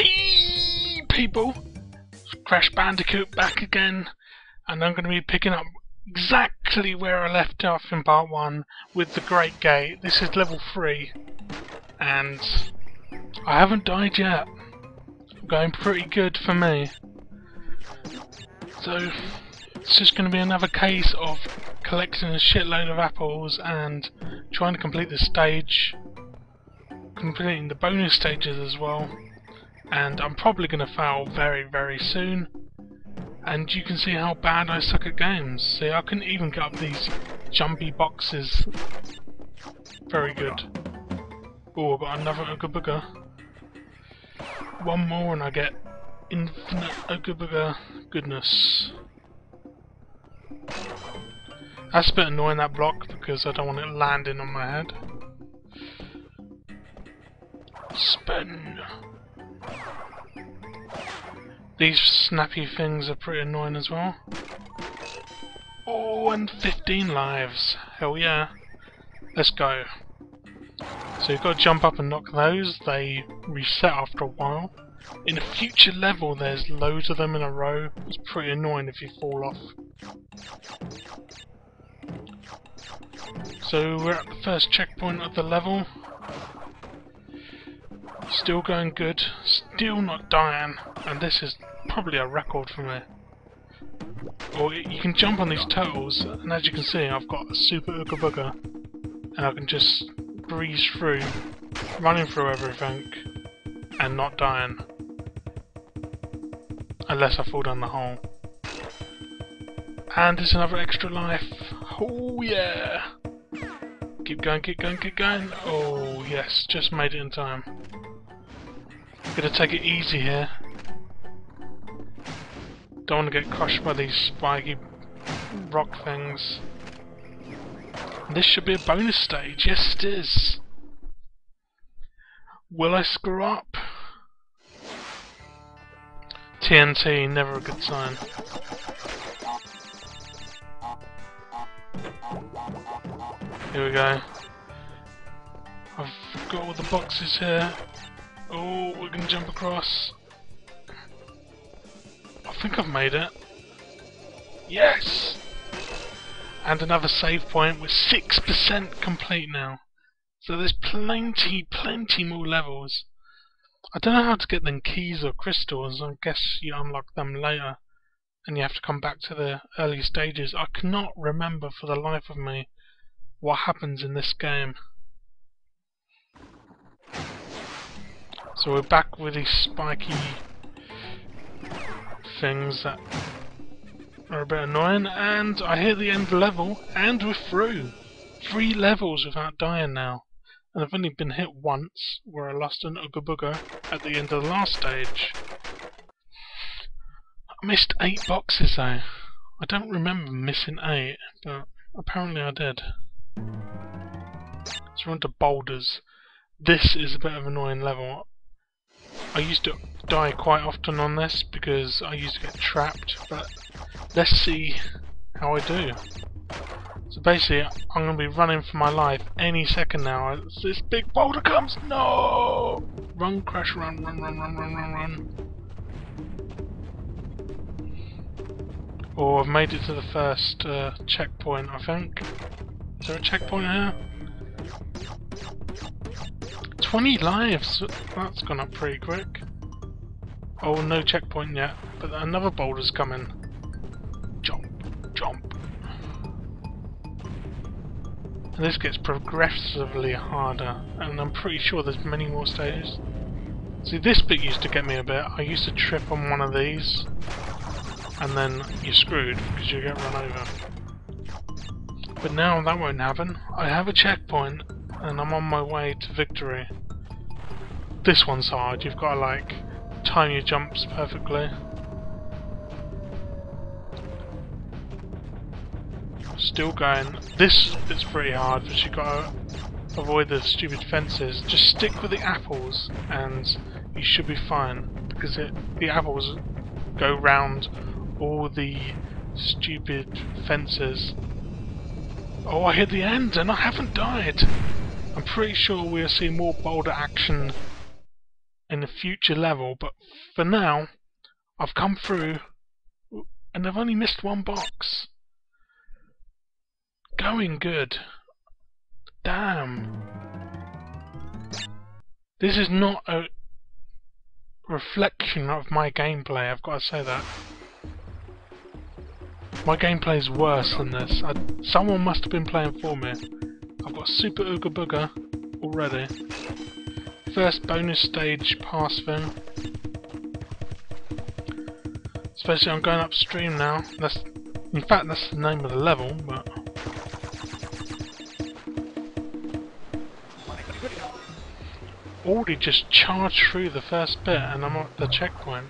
Hey, people! Crash Bandicoot back again, and I'm going to be picking up exactly where I left off in part 1 with the Great Gate. This is level 3, and I haven't died yet. I'm going pretty good for me. So, it's just going to be another case of collecting a shitload of apples and trying to complete the stage, completing the bonus stages as well and I'm probably going to fail very very soon and you can see how bad I suck at games. See, I couldn't even get up these jumpy boxes. Very good. Oh, I've got another Booga. One more and I get infinite Ooga goodness. That's a bit annoying that block because I don't want it landing on my head. Spin. These snappy things are pretty annoying as well. Oh, and 15 lives. Hell yeah. Let's go. So you've got to jump up and knock those. They reset after a while. In a future level, there's loads of them in a row. It's pretty annoying if you fall off. So we're at the first checkpoint of the level. Still going good. Still not dying. And this is probably a record for me. Or you can jump on these turtles, and as you can see, I've got a super Ooga Booga, and I can just breeze through, running through everything, and not dying. Unless I fall down the hole. And there's another extra life. Oh yeah! Keep going, keep going, keep going. Oh yes, just made it in time. Gonna take it easy here. Don't want to get crushed by these spiky rock things. This should be a bonus stage. Yes, it is. Will I screw up? TNT, never a good sign. Here we go. I've got all the boxes here. Oh, can jump across. I think I've made it. Yes! And another save point We're 6% complete now. So there's plenty, plenty more levels. I don't know how to get them keys or crystals. I guess you unlock them later. And you have to come back to the early stages. I cannot remember for the life of me what happens in this game. So we're back with these spiky things that are a bit annoying, and I hit the end level, and we're through! Three levels without dying now. And I've only been hit once, where I lost an Ooga Booga at the end of the last stage. I missed eight boxes though. I don't remember missing eight, but apparently I did. So we're to boulders. This is a bit of an annoying level. I used to die quite often on this because I used to get trapped, but let's see how I do. So basically, I'm going to be running for my life any second now. As this big boulder comes, no! Run, crash, run, run, run, run, run, run, run. Oh, I've made it to the first uh, checkpoint, I think. Is there a checkpoint here? 20 lives! That's gone up pretty quick. Oh, no checkpoint yet, but another boulder's coming. Jump, jump. And this gets progressively harder, and I'm pretty sure there's many more stages. See, this bit used to get me a bit. I used to trip on one of these, and then you're screwed because you get run over. But now that won't happen. I have a checkpoint, and I'm on my way to victory. This one's hard, you've got to like time your jumps perfectly. Still going. This is pretty hard because you've got to avoid the stupid fences. Just stick with the apples and you should be fine because it, the apples go round all the stupid fences. Oh, I hit the end and I haven't died! I'm pretty sure we'll see more boulder action in the future level, but for now, I've come through and I've only missed one box. Going good. Damn. This is not a reflection of my gameplay, I've got to say that. My gameplay is worse than this. I, someone must have been playing for me. I've got Super Ooga Booga already. First bonus stage pass thing. Especially I'm going upstream now. That's in fact that's the name of the level, but already just charged through the first bit and I'm at the checkpoint.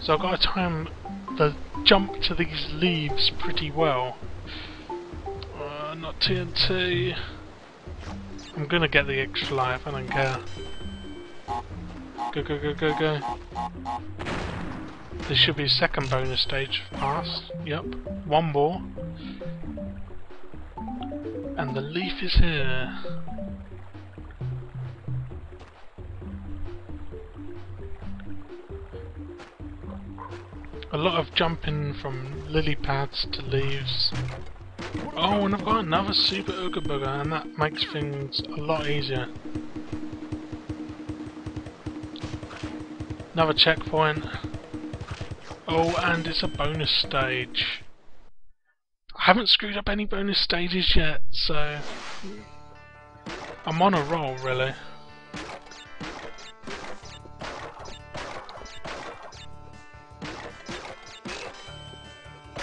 So I've got to time the jump to these leaves pretty well. TNT. I'm gonna get the extra life, I don't care. Go, go, go, go, go. This should be second bonus stage pass. Yep. One more. And the leaf is here. A lot of jumping from lily pads to leaves. Oh, and I've got another Super Ooga Booga, and that makes things a lot easier. Another checkpoint. Oh, and it's a bonus stage. I haven't screwed up any bonus stages yet, so... I'm on a roll, really.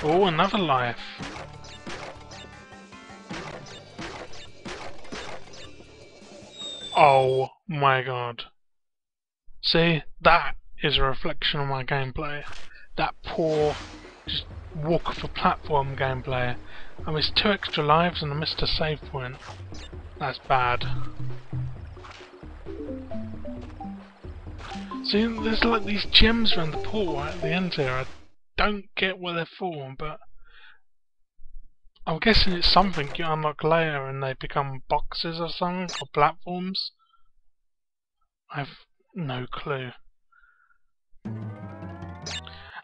Oh, another life. Oh my god. See, that is a reflection of my gameplay. That poor, just walk for platform gameplay. I missed two extra lives and I missed a save point. That's bad. See, there's like these gems around the pool right at the end here. I don't get what they're for, but I'm guessing it's something you unlock later and they become boxes or something, or platforms. I've no clue.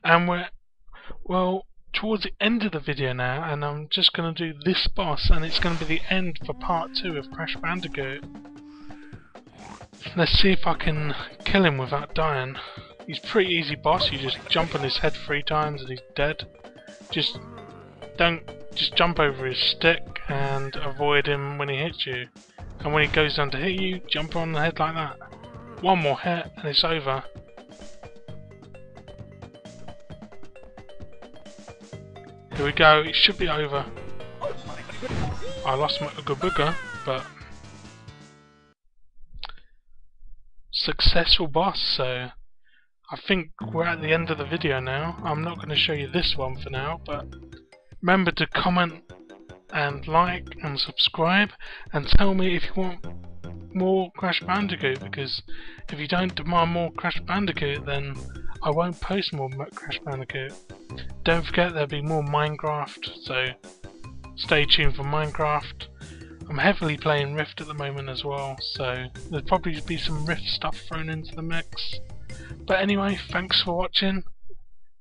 And we're, well, towards the end of the video now, and I'm just going to do this boss, and it's going to be the end for part 2 of Crash Bandicoot. Let's see if I can kill him without dying. He's pretty easy boss, you just jump on his head three times and he's dead. Just don't just jump over his stick and avoid him when he hits you. And when he goes down to hit you, jump on the head like that. One more hit and it's over. Here we go, it should be over. I lost my Ooga Booga, but successful boss, so I think we're at the end of the video now. I'm not going to show you this one for now, but remember to comment and like and subscribe and tell me if you want more Crash Bandicoot because if you don't demand more Crash Bandicoot then I won't post more Crash Bandicoot. Don't forget there'll be more Minecraft so stay tuned for Minecraft. I'm heavily playing Rift at the moment as well so there'll probably be some Rift stuff thrown into the mix. But anyway, thanks for watching,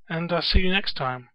and I'll see you next time.